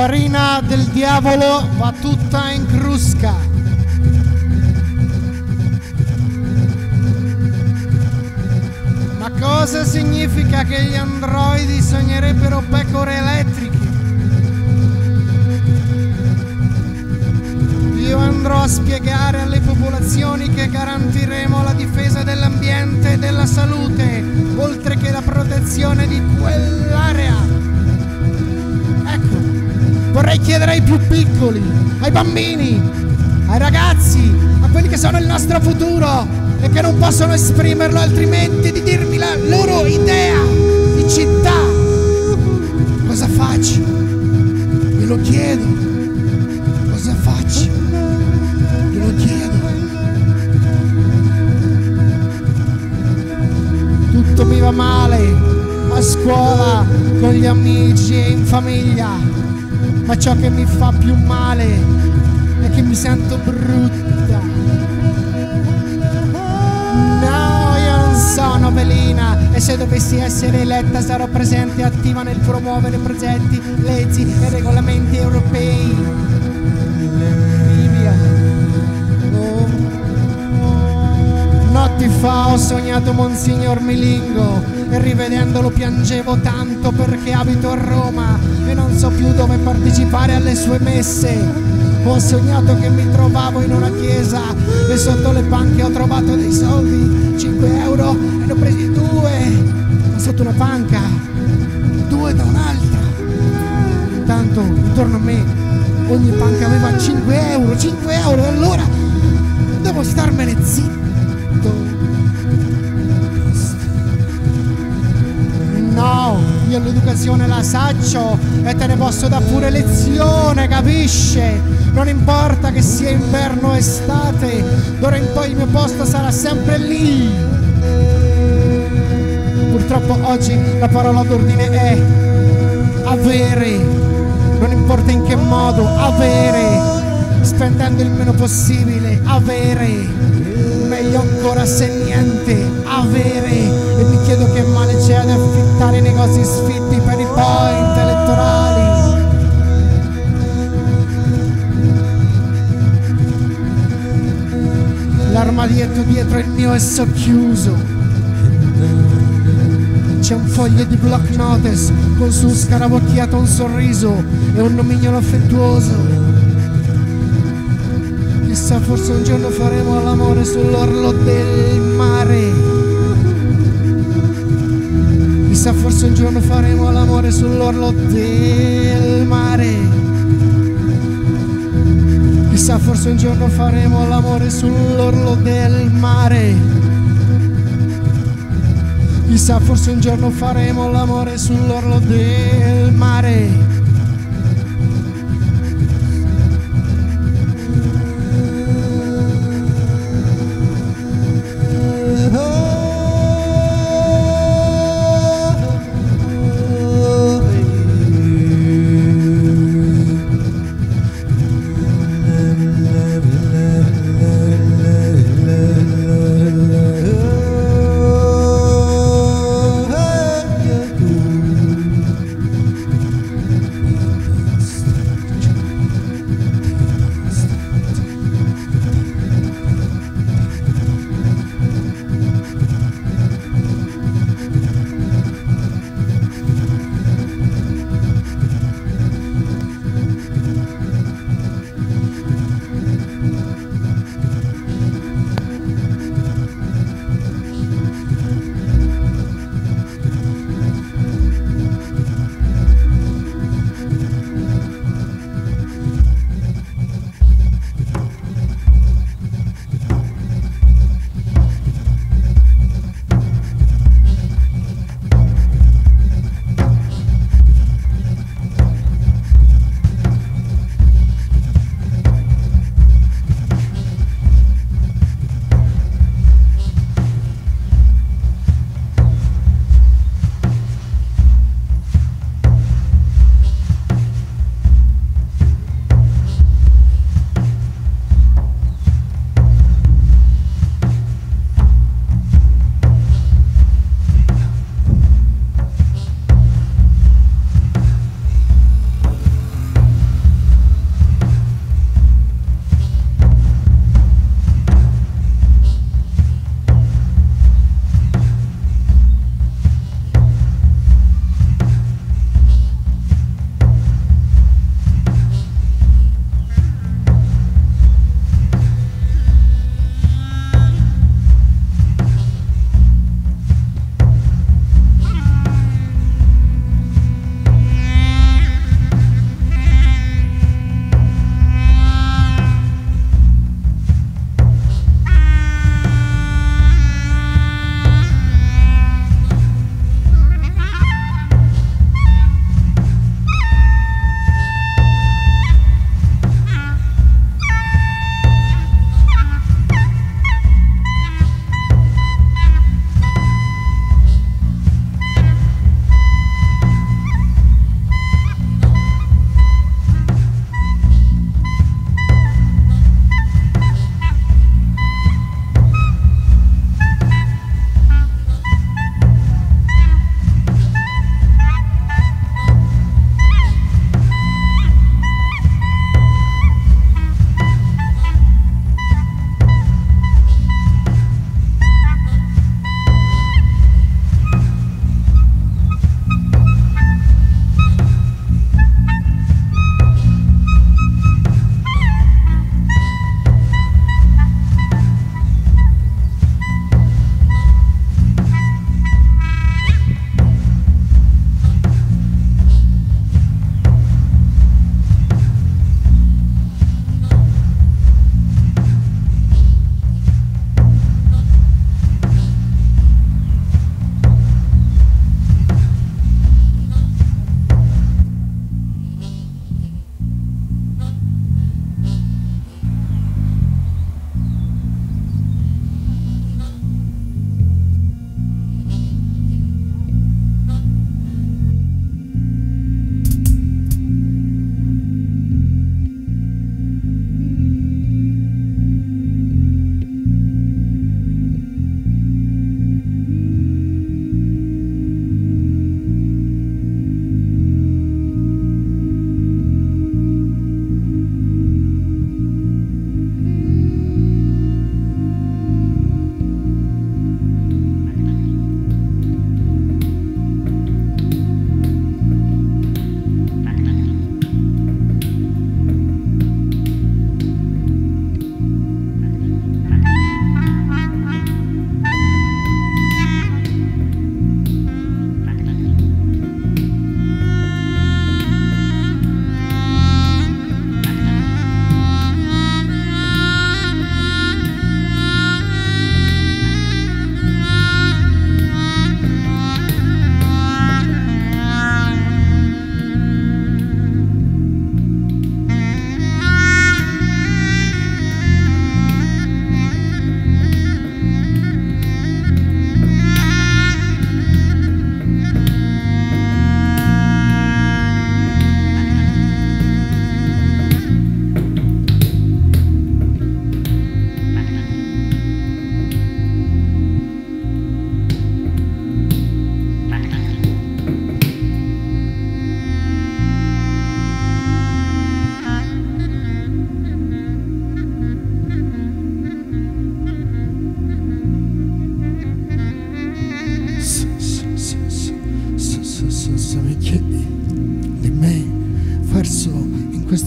farina del diavolo va tutta in crusca. Ma cosa significa che gli androidi sognerebbero pecore elettriche? Io andrò a spiegare alle popolazioni che garantiremo la difesa dell'ambiente e della salute, oltre che la protezione di quell'area. Chiedere ai più piccoli, ai bambini, ai ragazzi, a quelli che sono il nostro futuro e che non possono esprimerlo altrimenti, di dirmi la loro idea di città. Cosa faccio? Glielo chiedo. Cosa faccio? Glielo chiedo. Tutto mi va male a scuola, con gli amici e in famiglia, ma ciò che mi fa più male è che mi sento brutta. No, io non sono velina e se dovessi essere eletta sarò presente e attiva nel promuovere progetti, leggi e regolamenti europei. Fa ho sognato Monsignor Milingo e rivedendolo piangevo tanto perché abito a Roma e non so più dove partecipare alle sue messe. Ho sognato che mi trovavo in una chiesa e sotto le panche ho trovato dei soldi, 5 euro, e ne ho presi due sotto una panca, due da un'altra. Intanto intorno a me ogni panca aveva 5 euro, 5 euro, e allora devo starmene zitto. No, io l'educazione la saccio e te ne posso dare pure lezione, capisce? Non importa che sia inverno o estate, d'ora in poi il mio posto sarà sempre lì. Purtroppo oggi la parola d'ordine è avere, non importa in che modo, avere, spendendo il meno possibile, avere, meglio ancora se niente, avere. E mi chiedo che male c'è ad affittare i negozi sfitti per i point elettorali. L'armadietto dietro il mio è socchiuso. C'è un foglio di block notice con su scarabocchiato un sorriso e un nomignolo affettuoso. Chissà, forse un giorno faremo l'amore sull'orlo del mare. Chissà, forse un giorno faremo l'amore sull'orlo del mare. Chissà, forse un giorno faremo l'amore sull'orlo del mare. Chissà, forse un giorno faremo l'amore sull'orlo del mare.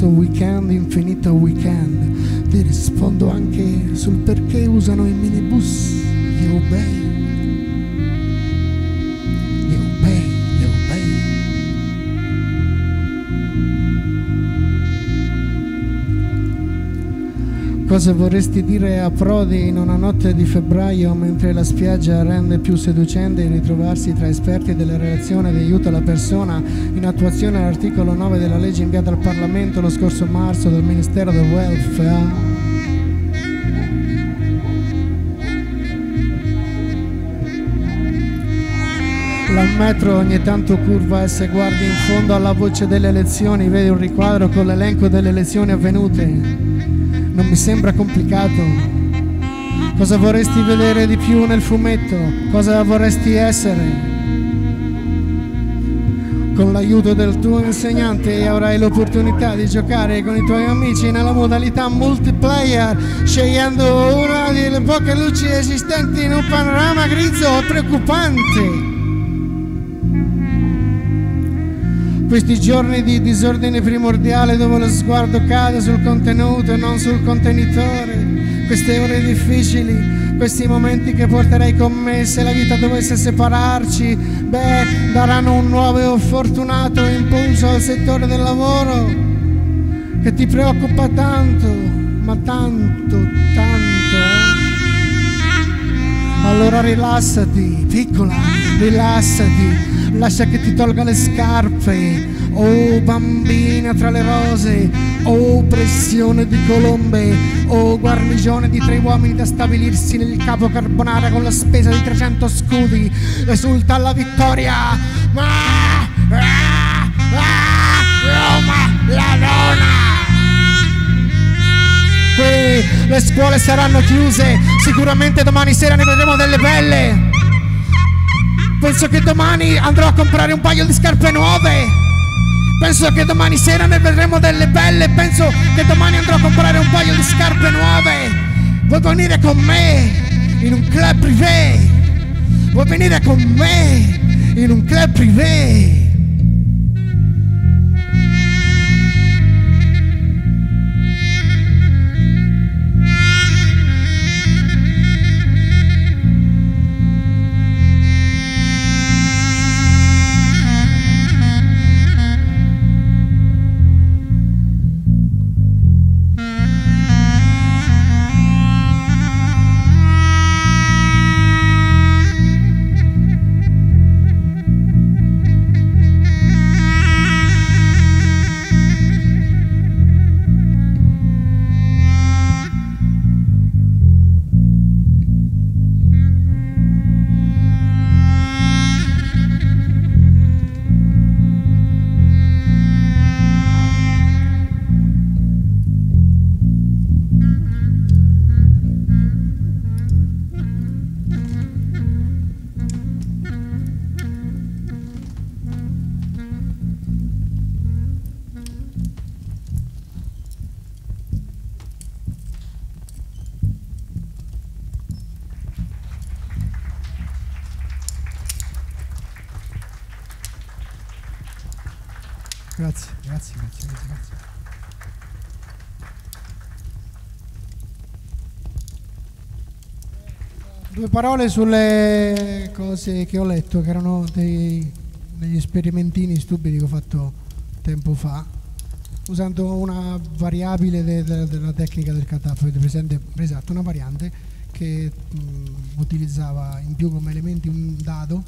Questo weekend, infinito weekend, ti rispondo anche sul perché Cosa vorresti dire a Prodi in una notte di febbraio mentre la spiaggia rende più seducente ritrovarsi tra esperti delle relazioni di aiuto alla persona in attuazione all'articolo 9 della legge inviata al Parlamento lo scorso marzo dal Ministero del Welfare? La metro ogni tanto curva e se guardi in fondo alla voce delle elezioni vedi un riquadro con l'elenco delle elezioni avvenute. Non mi sembra complicato. Cosa vorresti vedere di più nel fumetto? Cosa vorresti essere? Con l'aiuto del tuo insegnante avrai l'opportunità di giocare con i tuoi amici nella modalità multiplayer, scegliendo una delle poche luci esistenti in un panorama grigio preoccupante. Questi giorni di disordine primordiale dove lo sguardo cade sul contenuto e non sul contenitore, queste ore difficili, questi momenti che porterei con me se la vita dovesse separarci, beh, daranno un nuovo e fortunato impulso al settore del lavoro che ti preoccupa tanto, ma tanto, tanto. Eh? Allora rilassati, piccola, rilassati lascia che ti tolga le scarpe. Oh bambina tra le rose, oh pressione di colombe, oh guarnigione di tre uomini da stabilirsi nel capo carbonara con la spesa di 300 scudi. Risulta la vittoria. Ma ah, ah, Roma, la nona! Qui le scuole saranno chiuse, sicuramente domani sera ne vedremo delle belle. Penso che domani andrò a comprare un paio di scarpe nuove. Penso che domani sera ne vedremo delle belle. Penso che domani andrò a comprare un paio di scarpe nuove. Vuoi venire con me in un club privé? Vuoi venire con me in un club privé? Due parole sulle cose che ho letto, che erano dei, degli sperimentini stupidi che ho fatto tempo fa, usando una variabile de, de, della tecnica del catafo, presente? Esatto, una variante che mh, utilizzava in più come elementi un dado